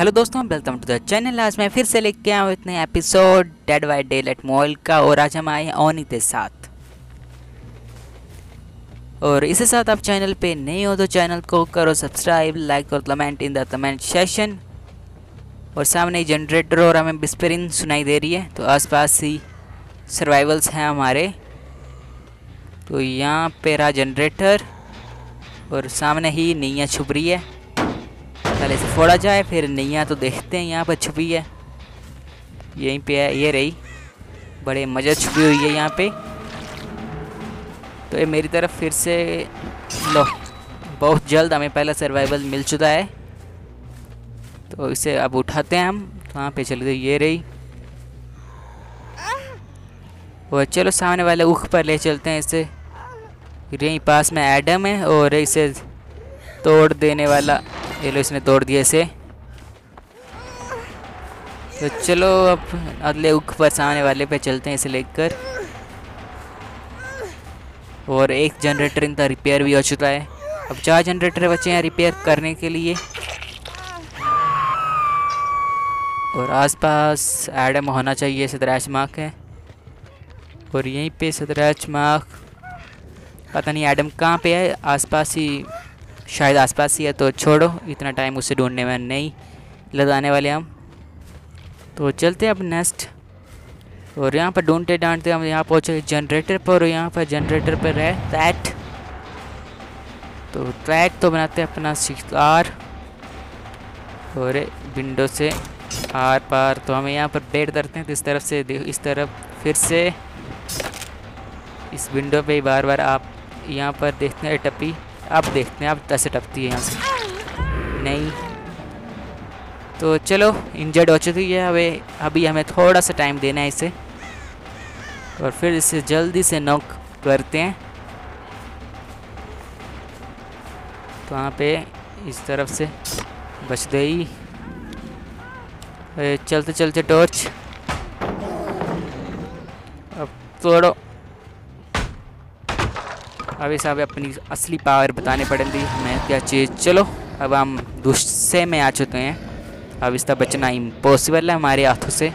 Hello दोस्तों, welcome to the channel. आज मैं फिर से लेके आया हूँ इतने episode dead by daylight मोल का, और आज हम आए हैं ओनी के साथ। और इसके साथ आप चैनल पे नहीं हो तो चैनल को करो सब्सक्राइब, लाइक और comment in the comment session और सामने जनरेटर और हमें बिस्परिन सुनाई दे रही है तो आसपास ही सर्वाइवल्स हैं हमारे। तो यहाँ पे रहा जनरेटर, और सामने ही नैया छुप रही है। पहले से फोड़ा जाए, फिर नहीं नैया तो देखते हैं यहाँ पर छुपी है। यहीं पे है, ये रही। बड़े मज़े छुपी हुई है यहाँ पे। तो ये मेरी तरफ़ फिर से लो, बहुत जल्द हमें पहला सर्वाइवल मिल चुका है। तो इसे अब उठाते हैं हम तो वहाँ पे चल गई, ये रही। और चलो सामने वाले उख पर ले चलते हैं इसे। यहीं पास में एडम है और इसे तोड़ देने वाला ये लो इसने तोड़ दिया इसे। तो चलो अब अगले उख पर सामने वाले पे चलते हैं इसे लेकर। और एक जनरेटर इनका रिपेयर भी हो चुका है। अब चार जनरेटर बचे हैं रिपेयर करने के लिए। और आसपास एडम होना चाहिए सतराज मार्क है। और यहीं पे सदराज मार्क, पता नहीं एडम कहाँ पे है, आसपास ही शायद आसपास ही है तो छोड़ो, इतना टाइम उसे ढूँढने में नहीं लगाने वाले हम। तो चलते हैं अब नेक्स्ट और यहाँ पर ढूंढते डांटते हम यहाँ पहुँचे जनरेटर पर, और यहाँ पर जनरेटर पर है ट्रैट तो ट्रैक तो बनाते हैं अपना शिकार। और विंडो से आर पार तो हमें यहाँ पर बेड करते हैं तो इस तरफ़ से इस तरफ़ फिर से। इस विंडो पे बार बार आप यहाँ पर देखते हैं, टपी। आप देखते हैं अब कैसे टपती है यहाँ से। नहीं। तो चलो इंजर्ड हो चुकी है अभी अभी हमें थोड़ा सा टाइम देना है इसे। और फिर इसे जल्दी से नॉक करते हैं। तो वहाँ पे इस तरफ़ से बच गई। चलते चलते टॉर्च अब तोड़ो अब इसे अपनी असली पावर बताने पड़ेगी हमें क्या चीज़ चलो, अब हम गुस्से में आ चुके हैं। अब इसका बचना इम्पॉसिबल है हमारे हाथों से।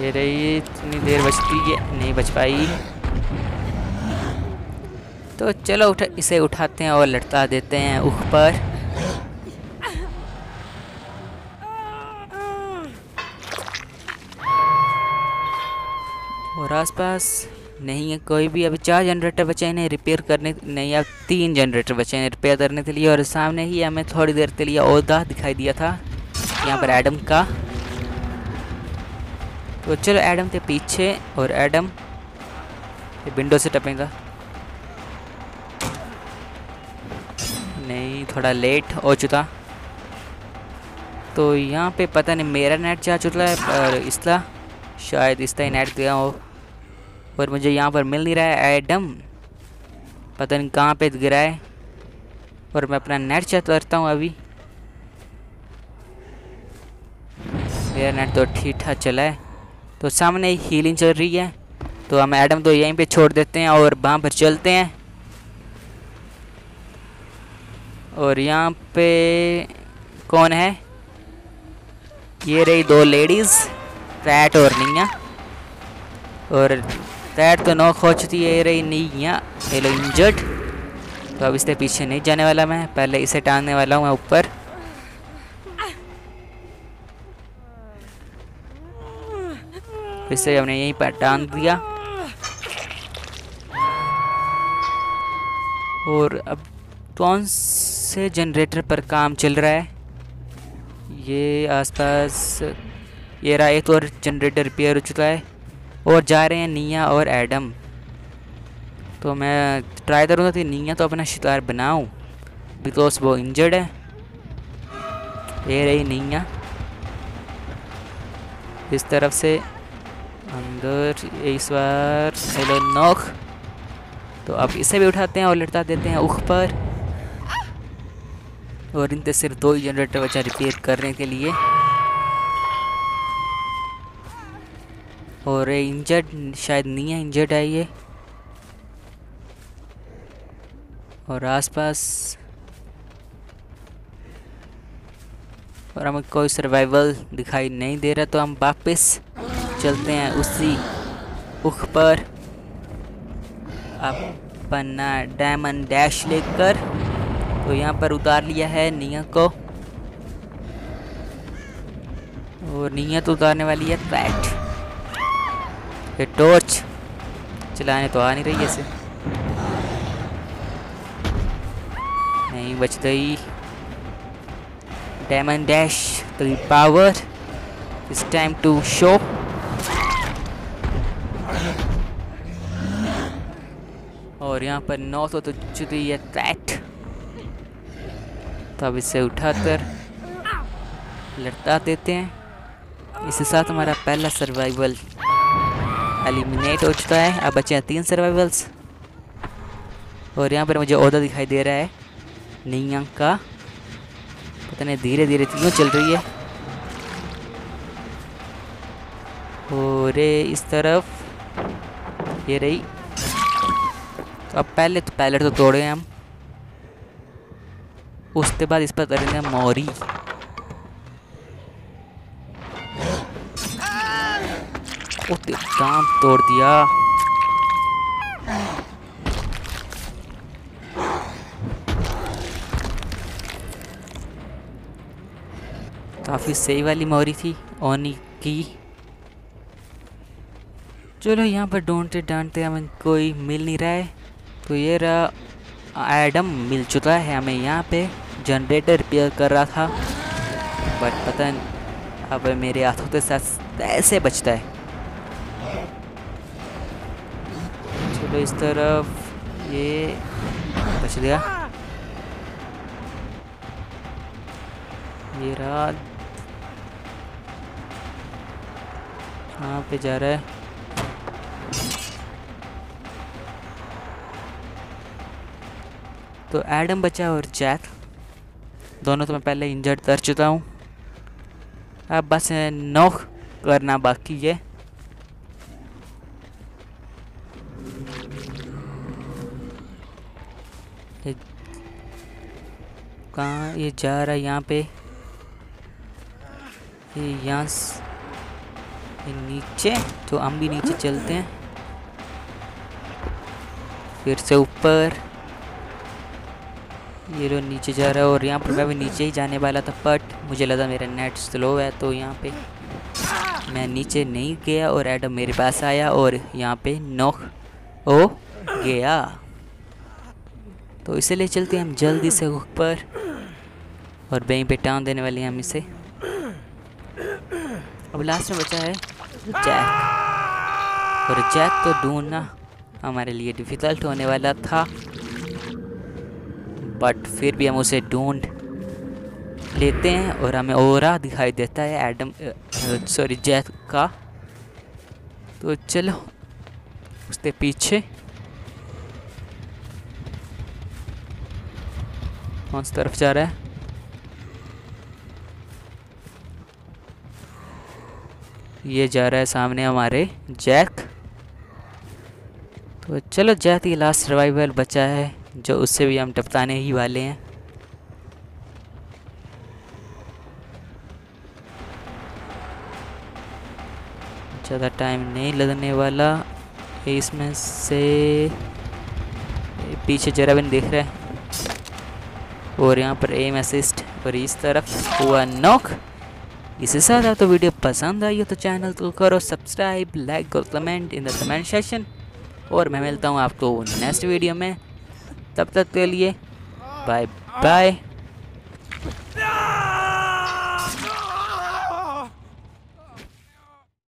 ये रही, इतनी देर बचती है, नहीं बच पाई। तो चलो, उठा, इसे उठाते हैं और लटका देते हैं उख पर और आसपास नहीं है, कोई भी। अभी चार जनरेटर बचे हैं रिपेयर करने, नहीं, अब तीन जनरेटर बचे हैं रिपेयर करने के लिए। और सामने ही हमें थोड़ी देर के लिए ओदा दिखाई दिया था, यहाँ पर एडम का। तो चलो एडम के पीछे और एडम विंडो से टपेगा नहीं, थोड़ा लेट हो चुका। तो यहाँ पे पता नहीं, मेरा नेट जा चुका है और इसका शायद इसका ही नेट गया हो। और मुझे यहाँ पर मिल नहीं रहा है एडम पता नहीं कहाँ पे गिरा है। और मैं अपना नेट चेक करता हूँ अभी। मेरा नेट तो ठीक ठाक चला है। तो सामने हीलिंग चल रही है। तो हम एडम तो यहीं पे छोड़ देते हैं और वहाँ पर चलते हैं। और यहाँ पे कौन है? ये रही दो लेडीज़ रैट और निया और पैर तो नौ खो चुकी है, रही नहीं है। ये लो इंजर्ड तो अब इससे पीछे नहीं जाने वाला मैं, पहले इसे टांगने वाला हूँ मैं ऊपर। इसे हमने यहीं पर टांग दिया। और अब कौन से जनरेटर पर काम चल रहा है? ये आसपास, ये रहा एक और जनरेटर रिपेयर हो चुका है। और जा रहे हैं निया और एडम। तो मैं ट्राई करूँगा कि निया तो अपना शिकार बनाऊँ बिकॉज़ वो इंजर्ड है। ये रही निया। इस तरफ़ से अंदर, इस बार हेलो नोक तो अब इसे भी उठाते हैं और लटका देते हैं उख पर। और इनसे सिर्फ़ दो ही जनरेटर बचा रिपेयर करने के लिए। और इंजर्ड शायद नहीं है इंजर्ड है ये। और आसपास और हमें कोई सर्वाइवल दिखाई नहीं दे रहा तो हम वापस चलते हैं उसी उख पर। अपना डायमंड डैश लेकर तो यहाँ पर उतार लिया है निया को। और नीयत उतारने वाली है पैट ये टॉर्च चलाने तो आ नहीं रही ऐसे। नहीं बच गई। डायमंड डैश द पावर इस टाइम टू शो और यहाँ पर नौ सौ तो चुकी है दैट तो अब इसे उठाकर लड़ता देते हैं। इसके साथ हमारा पहला सर्वाइवल एलिमिनेट हो चुका है। अब बचे हैं तीन सर्वाइवल्स और यहाँ पर मुझे ओदा दिखाई दे रहा है। नियंग का पता नहीं धीरे धीरे क्यों चल रही है। और इस तरफ़, ये रही। तो अब पहले तो पहले तो तोड़े हम। उसके बाद इस पर करेंगे मोरी। काम तोड़ दिया काफ़ी सही वाली मोरी थी ओनी की चलो यहाँ पर ढूंढते डांटते हमें कोई मिल नहीं रहा है। तो ये रहा एडम मिल चुका है हमें यहाँ पे। जनरेटर रिपेयर कर रहा था। बट पता नहीं, अब मेरे हाथों के साथ ऐसे बचता है। चलो इस तरफ़ ये बच गया। ये रहा। कहाँ पे जा रहा है? तो एडम बचा और जैक। दोनों तो मैं पहले इंजर्ड कर चुका हूँ। अब बस नोक करना बाकी है। कहाँ ये जा रहा है यहाँ पे। ये यहाँ ये नीचे तो हम भी नीचे चलते हैं। फिर से ऊपर। ये लो नीचे जा रहा है और यहाँ पर मैं भी नीचे ही जाने वाला था बट मुझे लगा मेरा नेट स्लो है तो यहाँ पे मैं नीचे नहीं गया और एडम मेरे पास आया और यहाँ पे नोक ओ गया। तो इसलिए चलते हैं हम जल्दी से ऊपर। और वहीं पे टाउन देने वाली हैं हम इसे। अब लास्ट में बचा है जैक और जैक को ढूंढना हमारे लिए डिफ़िकल्ट होने वाला था। बट फिर भी हम उसे ढूंढ लेते हैं और हमें ओरा दिखाई देता है एडम सॉरी जैक का। तो चलो, उसके पीछे। कौन सी तरफ़ जा रहा है? ये जा रहा है सामने हमारे जैक। तो चलो जैक ये लास्ट सर्वाइवल बचा है, जो उससे भी हम टपकाने ही वाले हैं। ज़्यादा टाइम नहीं लगने वाला, इसमें से पीछे जरा भी देख रहे है। और यहाँ पर एम असिस्ट और इस तरफ़ हुआ नॉक साथ आप तो वीडियो पसंद आई हो तो चैनल को करो सब्सक्राइब लाइक और comment in the comment session और मैं मिलता हूँ आपको नेक्स्ट वीडियो में। तब तक के लिए बाय बाय